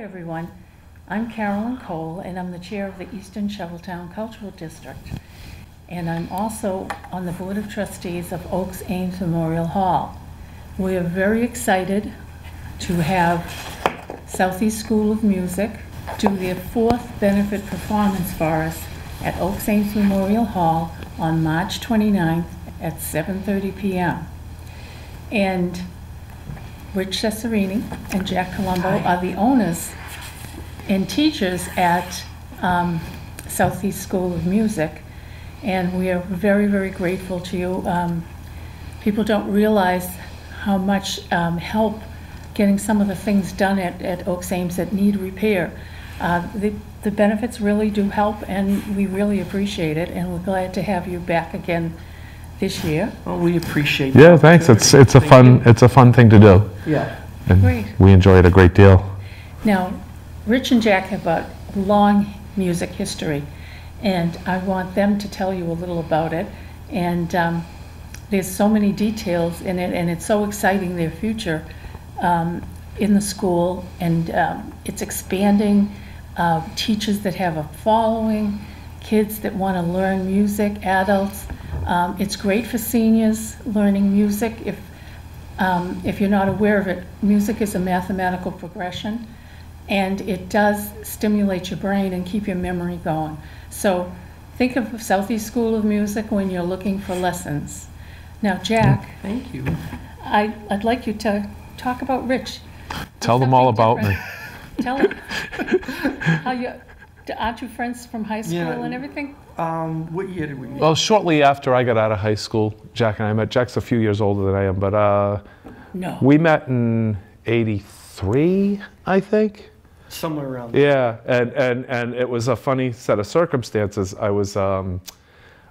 Hi, everyone. I'm Carolyn Cole, and I'm the chair of the Easton Shoveltown Cultural District. And I'm also on the Board of Trustees of Oakes Ames Memorial Hall. We are very excited to have Southeast School of Music do their fourth benefit performance for us at Oakes Ames Memorial Hall on March 29th at 7:30 PM. And Rich Cesarini and Jack Colombo are the owners and teachers at um, Southeast School of Music, and we are very, very grateful to you. Um, People don't realize how much um, help getting some of the things done at, at Oakes Ames that need repair. Uh, The, the benefits really do help, and we really appreciate it, and we're glad to have you back again this year. Well, we appreciate. the Yeah, thanks. It's, it's a fun, it's a fun thing to do. Yeah. and Great. We enjoy it a great deal. Now, Rich and Jack have a long music history, and I want them to tell you a little about it. And um, there's so many details in it, and it's so exciting, their future um, in the school, and um, it's expanding. uh, Teachers that have a following, kids that want to learn music, adults. Um, It's great for seniors learning music. If um, If you're not aware of it, music is a mathematical progression, and it does stimulate your brain and keep your memory going. So think of Southeast School of Music when you're looking for lessons. Now, Jack, Thank you. I, I'd like you to talk about Rich. Tell them all Something about me. Tell them how you, aren't you friends from high school Yeah. and everything? Um, what year did we meet? Well, shortly after I got out of high school, Jack and I met. Jack's a few years older than I am, but uh, No. we met in 83, I think. Somewhere around there. Yeah, and, and, and it was a funny set of circumstances. I was, um,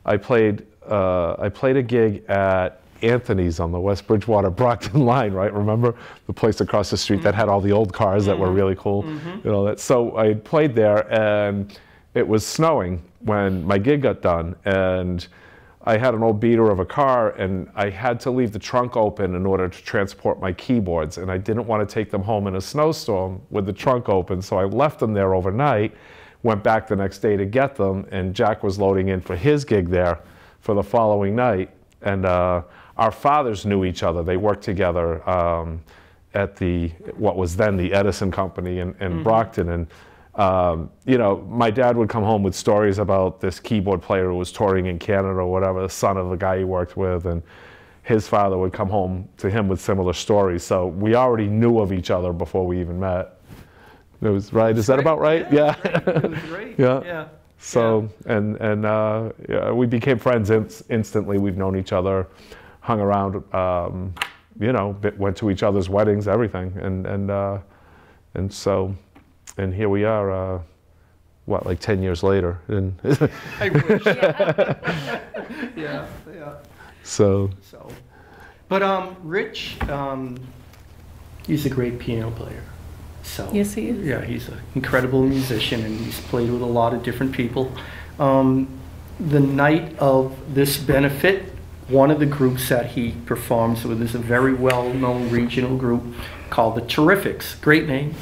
I played, uh, I played a gig at Anthony's on the West Bridgewater Brockton line, right? Remember the place across the street that had all the old cars that were really cool, you know. That so I played there, and it was snowing when my gig got done, and I had an old beater of a car, and I had to leave the trunk open in order to transport my keyboards, and I didn't want to take them home in a snowstorm with the trunk open, so I left them there overnight. Went back the next day to get them, and Jack was loading in for his gig there for the following night, and uh, our fathers knew each other. They worked together um, at the what was then the Edison Company in, in Brockton, and um, you know, my dad would come home with stories about this keyboard player who was touring in Canada or whatever, the son of the guy he worked with, and his father would come home to him with similar stories. So we already knew of each other before we even met. It was right. Is that great. about right? Yeah, Yeah. Great. Yeah. Yeah. So and and uh, yeah, we became friends inst- instantly. We've known each other, hung around, um, you know, went to each other's weddings, everything, and and uh, and so, and here we are. Uh, what, like ten years later, and I wish. yeah, yeah. so So, but um, Rich, um, he's a great piano player. So Yes, he is. Yeah, he's an incredible musician, and he's played with a lot of different people. Um, the night of this benefit, one of the groups that he performs with is a very well-known regional group called the Terrifics. Great name.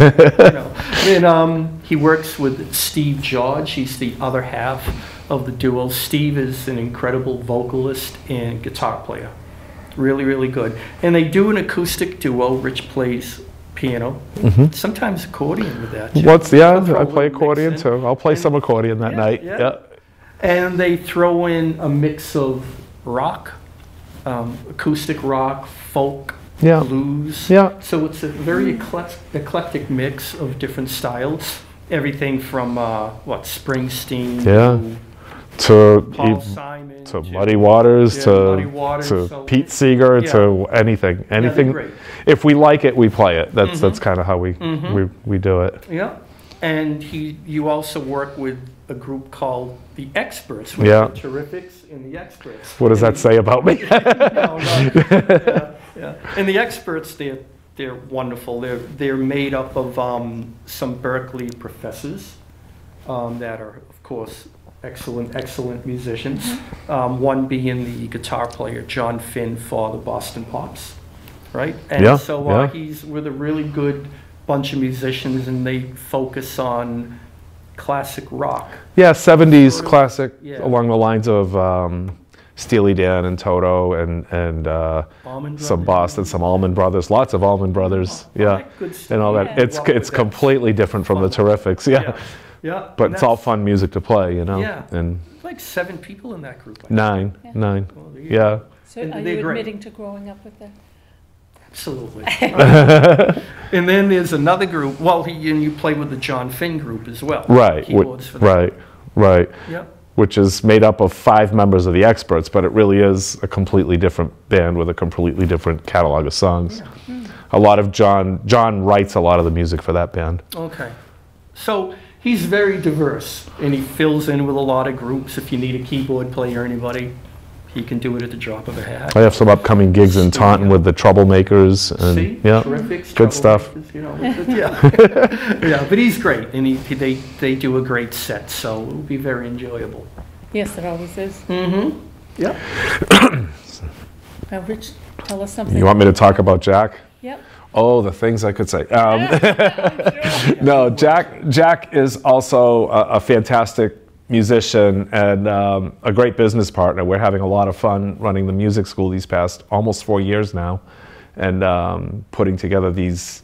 You know. And um, he works with Steve George. He's the other half of the duo. Steve is an incredible vocalist and guitar player. Really, really good. And they do an acoustic duo. Rich plays piano, sometimes accordion with that. too. what's yeah? I play accordion too. I'll play And- some accordion that Yeah, night. yeah. Yeah. And they throw in a mix of rock, um, acoustic rock, folk, Yeah. blues. Yeah. So it's a very eclect- eclectic mix of different styles. Everything from uh, what Springsteen Yeah. to To Paul Simon to Muddy Waters, Yeah, to, Muddy Waters, to so- Pete Seeger, Yeah. to anything, anything. great. if we like it, we play it. That's that's kind of how we, Mhm. we we do it. Yeah, and he, you also work with a group called the Experts. With Yeah. Terrifics and the Experts. What does that And- say about me? no, no. yeah, yeah. And the experts, they're they're wonderful. They're they're made up of um, some Berklee professors um, that are, of course, excellent excellent musicians. Um, one being the guitar player John Finn for the Boston Pops, right? And Yeah, so uh, yeah. he's with a really good bunch of musicians and they focus on classic rock. Yeah, 70s Sort of, classic yeah. along the lines of um, Steely Dan and Toto and, and uh, some Boston, some Allman Brothers, lots of Allman Brothers. All Yeah. that. And all that. Yeah. It's, Well, it's completely different from the. Terrifics. Yeah. Yeah, yeah. But and it's all fun music to play, you know? Yeah. And Like seven people in that group. I think. nine, Yeah. nine. Well, Yeah. So And are they're you great. admitting to growing up with that? Absolutely. and then there's another group. Well, he, and you play with the John Finn group as well. Right. wh- Keyboards for right. Right. Yep. Which is made up of five members of the experts, but it really is a completely different band with a completely different catalog of songs. A lot of John, John writes a lot of the music for that band. Okay. So he's very diverse, and he fills in with a lot of groups. If you need a keyboard player or anybody, he can do it at the drop of a hat. I have some upcoming gigs in Taunton with the Troublemakers, and See, yeah, terrific. good stuff. You know, yeah, yeah. But he's great, and he, they they do a great set, so it'll be very enjoyable. Yes, it always is. Mm-hmm. Yeah. Now, Rich, tell us something. You want me to talk about Jack? Yep. Oh, the things I could say. Um, no, Jack. Jack is also a, a fantastic musician and um, a great business partner. We're having a lot of fun running the music school these past almost four years now, and um, putting together these,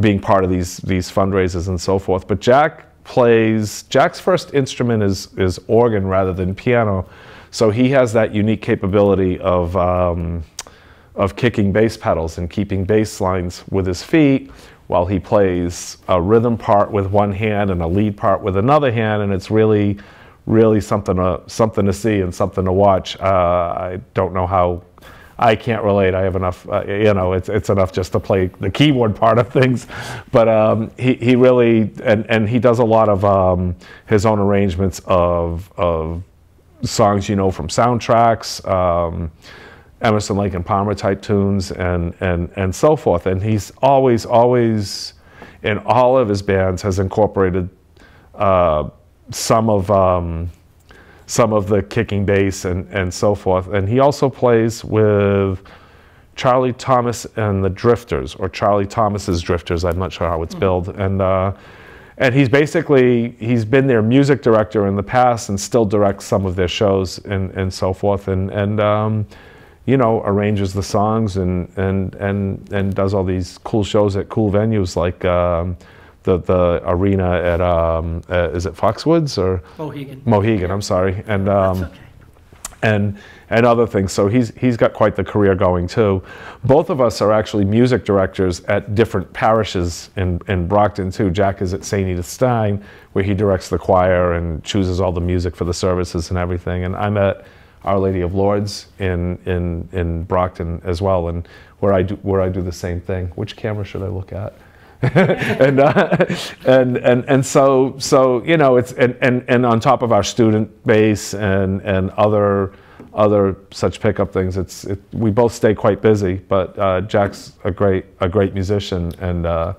being part of these these fundraisers and so forth. But Jack plays. Jack's first instrument is is organ rather than piano, so he has that unique capability of. Um, of kicking bass pedals and keeping bass lines with his feet while he plays a rhythm part with one hand and a lead part with another hand. And it's really really something to something to see and something to watch. Uh, i don't know how i can't relate. I have enough uh, you know it's, it's enough just to play the keyboard part of things. But um, he, he really and, and he does a lot of um, his own arrangements of, of songs you know from soundtracks um, Emerson, Lake, and Palmer type tunes and, and, and so forth. And he's always, always, in all of his bands, has incorporated uh, some of um, some of the kicking bass and, and so forth. And he also plays with Charlie Thomas and the Drifters, or Charlie Thomas's Drifters. I'm not sure how it's billed. And uh, and he's basically he's been their music director in the past and still directs some of their shows and, and so forth. And and um, you know, arranges the songs and, and, and, and does all these cool shows at cool venues like um, the, the arena at, um, uh, is it Foxwoods or Mohegan. Mohegan, I'm sorry. And, um, okay. and, and other things. So he's, he's got quite the career going too. Both of us are actually music directors at different parishes in, in Brockton too. Jack is at St. Edith Stein, where he directs the choir and chooses all the music for the services and everything. And I'm at our Lady of Lourdes in, in, in Brockton as well, and where I do where I do the same thing. Which camera should I look at? and, uh, and and and so so you know it's and, and, and on top of our student base and and other other such pickup things, it's it, we both stay quite busy. But uh, Jack's a great a great musician and uh,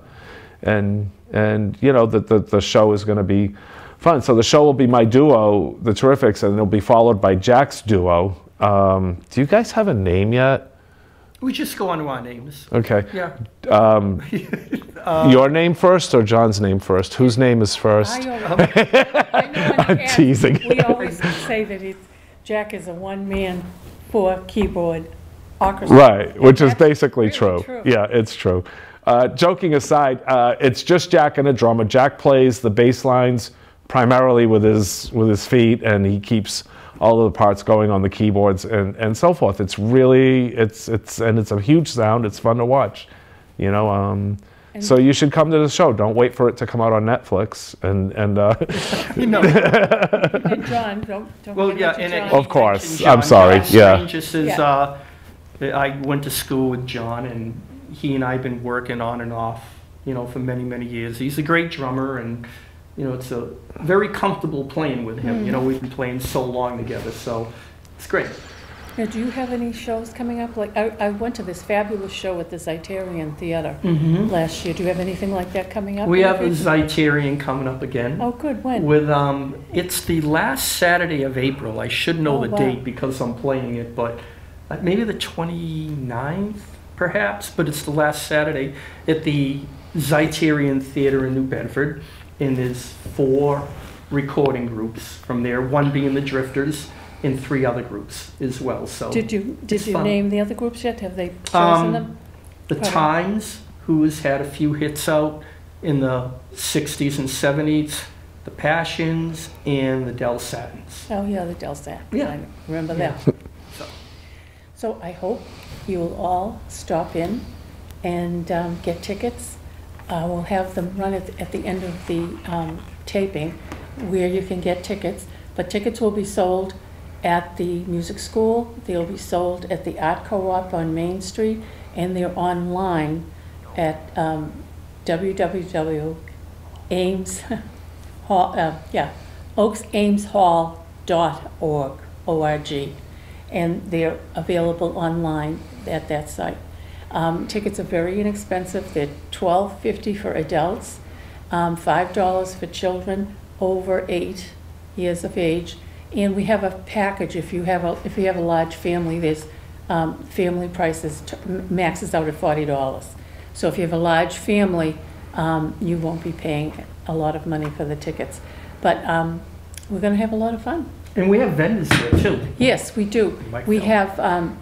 and and you know the the, the show is going to be fun. So the show will be my duo, the Terrifics, and it'll be followed by Jack's duo. Um, do you guys have a name yet? We just go on to our names. Okay. Yeah. Um, Uh, your name first or John's name first? Whose name is first? I always, I know I'm teasing. We always say that he's, Jack is a one-man, four-keyboard orchestra. Right, which is basically really true. true. Yeah, it's true. Uh, joking aside, uh, it's just Jack and a drummer. Jack plays the bass lines primarily with his with his feet, and he keeps all of the parts going on the keyboards and, and so forth. It's really it's it's and it's a huge sound. It's fun to watch, you know. Um, so you should come to the show. Don't wait for it to come out on Netflix. And and uh, You know, And John, don't, don't well, yeah, to and it- John. Of course. John I'm sorry, yeah. Just is, Yeah. uh, I went to school with John, and he and I have been working on and off, you know, for many, many years. He's a great drummer, and you know, it's a very comfortable playing with him. You know, we've been playing so long together, so it's great. Now, do you have any shows coming up? Like, I, I went to this fabulous show at the Zeiterion Theater last year. Do you have anything like that coming up? We have a? Zeiterion coming up again. Oh, good, when? With um, it's the last Saturday of April. I should know Oh, the wow. date because I'm playing it, but uh, maybe the 29th, perhaps. But it's the last Saturday at the Zeiterion Theater in New Bedford, and there's four recording groups from there, one being the Drifters, and three other groups as well, so. Did you, did you fun. name the other groups yet? Have they Um, chosen them? The Pardon? Tymes, who has had a few hits out in the 60s and 70s, the Passions, and the Del Satins. Oh, yeah, the Delsat. Yeah. I remember Yeah. that. So- So I hope you will all stop in and um, get tickets. Uh, We'll have them run at, at the end of the um, taping where you can get tickets. But tickets will be sold at the music school, they'll be sold at the art co-op on Main Street, and they're online at um, www.ames, Hall, uh, yeah, oakesameshall.org, O-R-G. And they're available online at that site. Um, Tickets are very inexpensive. They're twelve fifty for adults, um, five dollars for children over eight years of age. And we have a package, if you have a, if you have a large family, there's, um, family prices t- maxes out at forty dollars. So if you have a large family, um, you won't be paying a lot of money for the tickets. But, um, we're gonna have a lot of fun. And we have vendors there too. Yes, we do. We have um,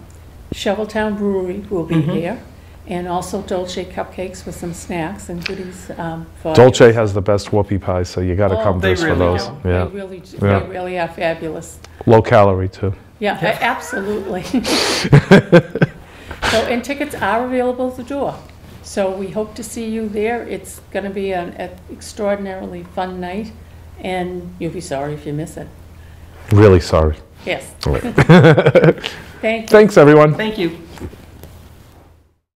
Shoveltown Brewery will be Mhm. there, and also Dolce Cupcakes with some snacks and goodies um, for... Dolce has the best whoopie pies, so you got to Oh, come They just for really those. do. They Yeah, really, do- Yeah. they really are fabulous. low calorie too. Yeah, a- absolutely. So, and tickets are available at the door. So we hope to see you there. It's going to be an an extraordinarily fun night, and you'll be sorry if you miss it. Really sorry. Yes. All right. Thank you. Thanks, everyone. Thank you.